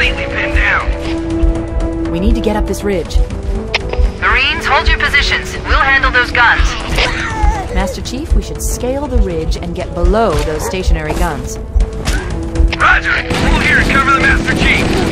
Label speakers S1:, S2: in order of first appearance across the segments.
S1: completely pinned down.
S2: We need to get up this ridge.
S3: Marines, hold your positions. We'll handle those guns.
S2: Master Chief, we should scale the ridge and get below those stationary guns.
S1: Roger. Hold here and cover the Master Chief.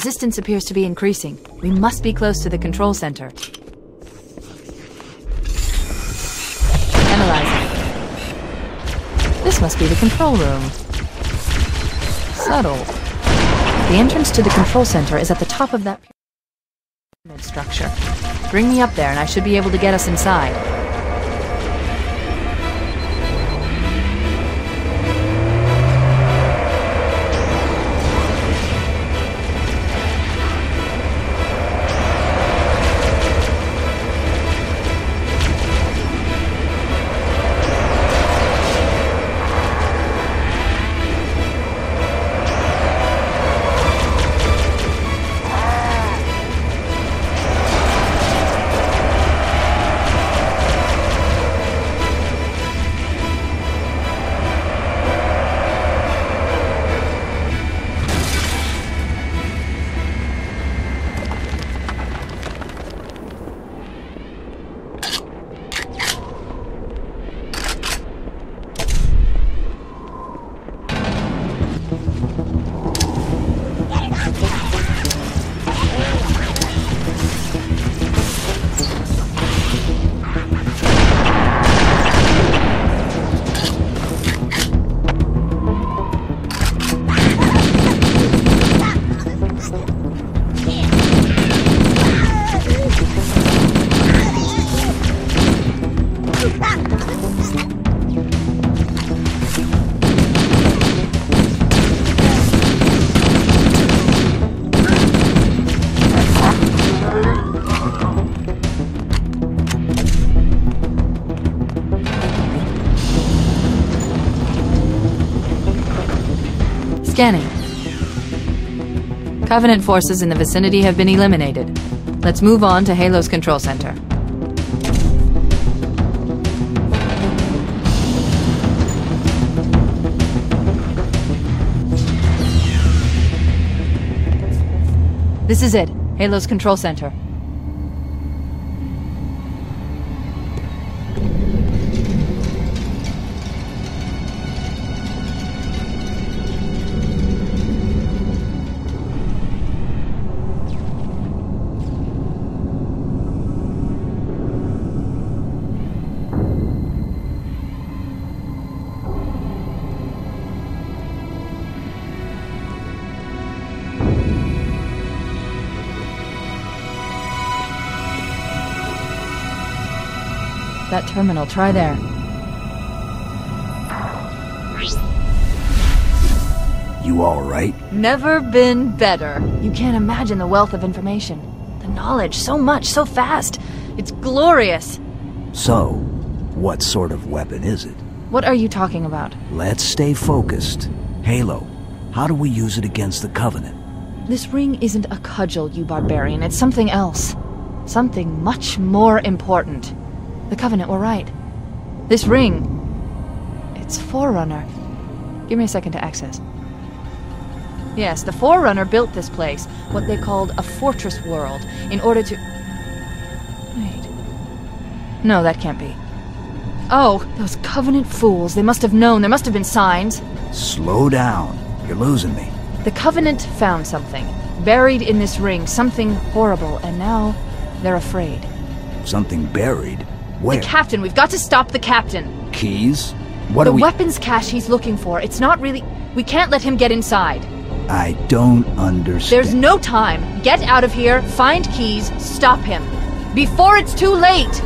S2: Resistance appears to be increasing. We must be close to the control center. Analyzing. This must be the control room. Subtle. The entrance to the control center is at the top of that pyramid structure. Bring me up there and I should be able to get us inside. Scanning. Covenant forces in the vicinity have been eliminated. Let's move on to Halo's control center. This is it. Halo's control center. That terminal, try there.
S1: You alright?
S2: Never been better. You can't imagine the wealth of information. The knowledge, so much, so fast. It's glorious.
S1: So, what sort of weapon is it?
S2: What are you talking about?
S1: Let's stay focused. Halo, how do we use it against the Covenant?
S2: This ring isn't a cudgel, you barbarian. It's something else. Something much more important. The Covenant were right. This ring. It's Forerunner. Give me a second to access. Yes, the Forerunner built this place, what they called a fortress world, in order to. Wait. No, that can't be. Oh, those Covenant fools. They must have known. There must have been signs.
S1: Slow down. You're losing me.
S2: The Covenant found something. Buried in this ring. Something horrible, and now they're afraid.
S1: Something buried? Where?
S2: The captain. We've got to stop the captain.
S1: Keyes? What
S2: the
S1: we...
S2: weapons cache he's looking for. It's not really. We can't let him get inside.
S1: I don't understand.
S2: There's no time. Get out of here, find Keyes, stop him. Before it's too late!